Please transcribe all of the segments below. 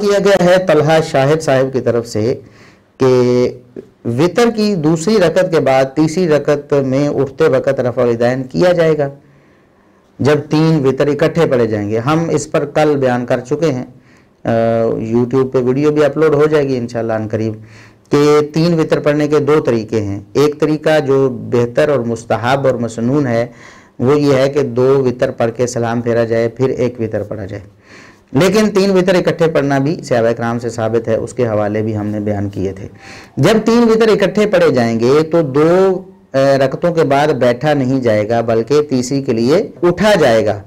किया गया है तलहा शाहिद साहब की तरफ़ से कि वितर की दूसरी रकत के बाद तीसरी रकत में उठते वक्त रफ़ादैन किया जाएगा। जब तीन वितर इकट्ठे पड़े जाएँगे। हम इस पर कल बयान कर चुके हैं। यूट्यूब पे वीडियो भी अपलोड हो जाएगी इन करीब। कि तीन वितर पढ़ने के दो तरीके हैं। एक तरीका जो बेहतर और मुस्तहब और मसनून है, वो ये है कि दो वितर पढ़ के सलाम फेरा जाए, फिर एक वितर पढ़ा जाए। लेकिन तीन वितर इकट्ठे पढ़ना भी सहाबा कराम से साबित है, उसके हवाले भी हमने बयान किए थे। जब तीन वितर इकट्ठे पढ़े जाएँगे तो दो रकतों के बाद बैठा नहीं जाएगा, बल्कि तीसरी के लिए उठा जाएगा।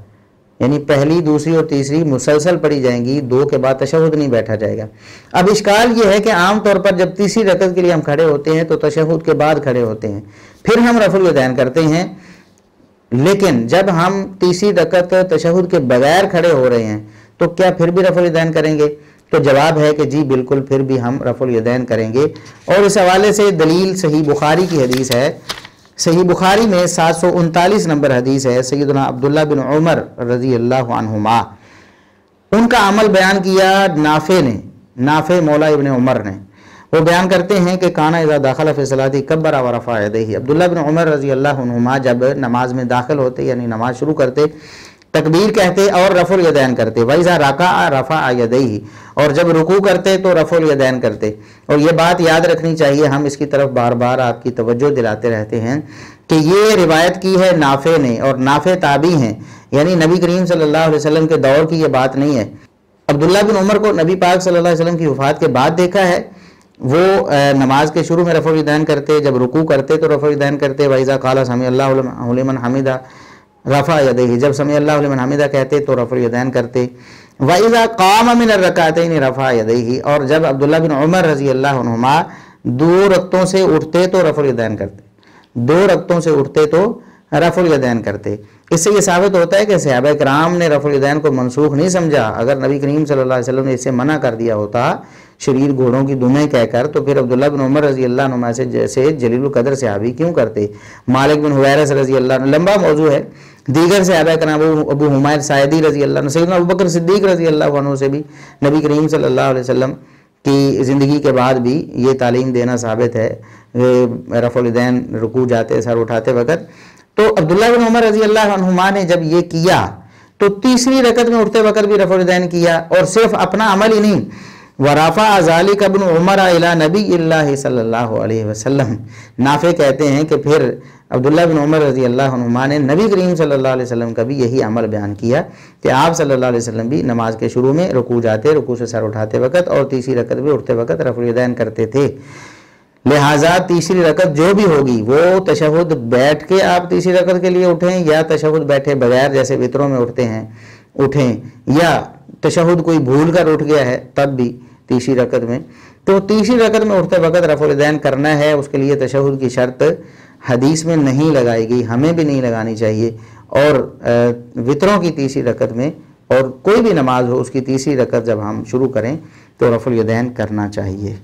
यानी पहली, दूसरी और तीसरी मुसलसल पढ़ी जाएँगी, दो के बाद तशहद नहीं बैठा जाएगा। अब इश्काल ये है कि आमतौर पर जब तीसरी रकत के लिए हम खड़े होते हैं तो तशहद के बाद खड़े होते हैं। फिर हम रफुल दैन करते हैं, लेकिन जब हम तीसरी रकत तशहद के बगैर खड़े हो रहे हैं तो क्या फिर भी रफुल दैन करेंगे? तो जवाब है कि जी बिल्कुल, फिर भी हम रफुल दैन करेंगे। और इस हवाले से दलील सही बुखारी की हदीस है। सही बुखारी में सात सौ उनतालीस नंबर हदीस है सैदना अब्दुल्ला बिन उमर रज़ी अल्लाहुमा उनका अमल बयान किया नाफे ने, नाफे मौला इबन उमर ने। वो बयान करते हैं कि काना इज़ा दाखिल फ़िसलाती कब्बर व रफ़ा अब्दुल्ला बिन उमर रज़ी अल्लाहुमा जब नमाज़ में दाखिल होते, यानी नमाज़ शुरू करते तकबीर कहते और रफुल यदैन करते। वैसा रका रफ़ा यदई और जब रुकू करते तो रफुल यदैन करते। और ये बात याद रखनी चाहिए, हम इसकी तरफ़ बार बार आपकी तवज्जो दिलाते रहते हैं कि ये रिवायत की है नाफे ने और नाफे ताबी हैं। यानी नबी करीम सल्लल्लाहु अलैहि वसल्लम के दौर की ये बात नहीं है। अब्दुल्ला बिन उमर को नबी पाक सल्लल्लाहु अलैहि वसल्लम की वफात के बाद देखा है। वो नमाज़ के शुरू में रफ़ुल यदैन करते, जब रुकू करते तो रफ़ुल यदैन करते। वैज़ा खाला समी अल्लाह हमीदा। रफ़ा यदही, जब समय अल्लाह हमिदा कहते तो रफ़ुलदैन करते। वईज़ा काम अमिन रकातन रफ़ा यदही, और जब अब्दुल्ला बिन उमर रज़ी अल्लाह दो रक्तों से उठते तो रफ़ुलदैन करते। दो रक्तों से उठते तो रफ़ुलदैन करते। इससे ये साबित होता है कि सहाब कराम ने रफुल रफ़ुलदैन को मनसूख नहीं समझा। अगर नबी करीम सल्लल्लाहु अलैहि वसल्लम ने इसे मना कर दिया होता, शरीर घोड़ों की दुमें कहकर तो फिर अब्दुल्ला बिन उमर रज़ी अल्लाह नुमा से जैसे जलील कदर से आबी क्यों करते? मालिक बिन हुवैरस रज़ी अल्लाह लंबा मौजू है। दीगर से आबा का अबू हुमायर सायदी रज़ी अल्लाह सैदना अबू बकर सिद्दीक रज़ी अल्लाह से भी नबी करीम अलैहि वसल्लम की ज़िंदगी के बाद भी ये तालीम देना साबित है। रफ़ुलदैन रुकू जाते, सर उठाते वक़्त तो अब्दुल्ला बिन उमर रज़ी अल्लाह ने जब ये किया तो तीसरी रकत में उठते वक़्त भी रफ़ुलदैन किया और सिर्फ़ अपना अमल ही नहीं, वराफ़ा अजाली कबन उमर अला नबी वसल्लम। नाफे कहते हैं कि फिर अब्दुल्ला बिन उमर रज़ी अल्लाह ने नबी करीम सल्लल्लाहु अलैहि वसल्लम का भी यही अमल बयान किया कि आप सल्लल्लाहु अलैहि वसल्लम भी नमाज़ के शुरू में रुकू जाते, रुकू से सर उठाते वक्त और तीसरी रकत भी उठते वक्त रफुलदैन करते थे। लिहाजा तीसरी रकत जो भी होगी, वो तशहद बैठ के आप तीसरी रकत के लिए उठें या तशहद बैठे बगैर जैसे वितरों में उठते हैं, उठें। या तशहद कोई भूल कर उठ गया है, तब भी तीसरी रकत में। तो तीसरी रकत में उठते वक्त रफुलदैन करना है, उसके लिए तशहद की शर्त हदीस में नहीं लगाई गई हमें भी नहीं लगानी चाहिए। और वितरों की तीसरी रकत में और कोई भी नमाज़ हो, उसकी तीसरी रकत जब हम शुरू करें तो रफुल करना चाहिए।